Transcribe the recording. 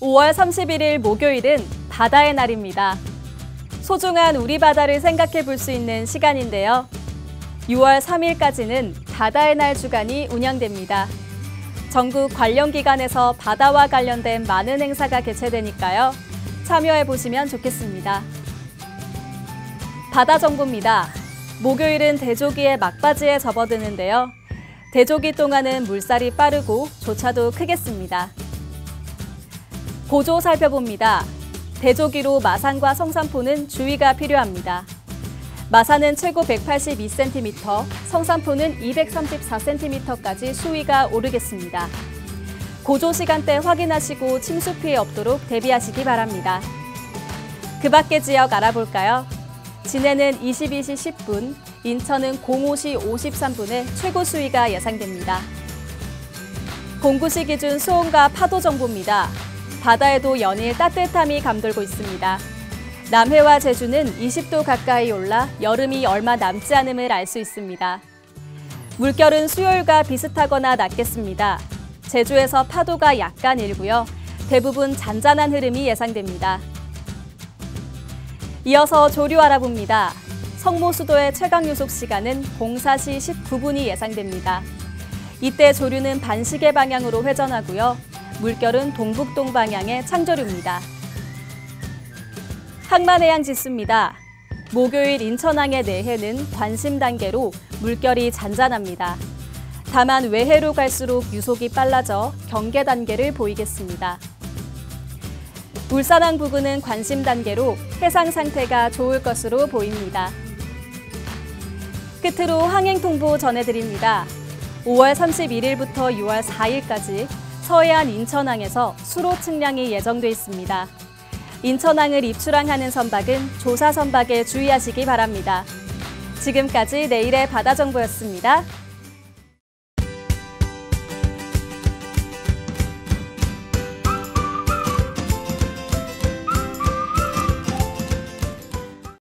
5월 31일 목요일은 바다의 날입니다. 소중한 우리 바다를 생각해 볼 수 있는 시간인데요. 6월 3일까지는 바다의 날 주간이 운영됩니다. 전국 관련 기관에서 바다와 관련된 많은 행사가 개최되니까요. 참여해 보시면 좋겠습니다. 바다 정보입니다. 목요일은 대조기의 막바지에 접어드는데요. 대조기 동안은 물살이 빠르고 조차도 크겠습니다. 고조 살펴봅니다. 대조기로 마산과 성산포는 주의가 필요합니다. 마산은 최고 182cm, 성산포는 234cm까지 수위가 오르겠습니다. 고조 시간대 확인하시고 침수 피해 없도록 대비하시기 바랍니다. 그 밖의 지역 알아볼까요? 진해는 22시 10분, 인천은 05시 53분에 최고 수위가 예상됩니다. 공구시 기준 수온과 파도 정보입니다. 바다에도 연일 따뜻함이 감돌고 있습니다. 남해와 제주는 20도 가까이 올라 여름이 얼마 남지 않음을 알 수 있습니다. 물결은 수요일과 비슷하거나 낮겠습니다. 제주에서 파도가 약간 일고요. 대부분 잔잔한 흐름이 예상됩니다. 이어서 조류 알아봅니다. 성모수도의 최강 유속 시간은 04시 19분이 예상됩니다. 이때 조류는 반시계 방향으로 회전하고요. 물결은 동북동 방향의 창조류입니다. 항만해양 지수입니다. 목요일 인천항의 내해는 관심 단계로 물결이 잔잔합니다. 다만 외해로 갈수록 유속이 빨라져 경계 단계를 보이겠습니다. 울산항 부근은 관심 단계로 해상 상태가 좋을 것으로 보입니다. 끝으로 항행 통보 전해드립니다. 5월 31일부터 6월 4일까지 서해안 인천항에서 수로 측량이 예정돼 있습니다. 인천항을 입출항하는 선박은 조사 선박에 주의하시기 바랍니다. 지금까지 내일의 바다 정보였습니다.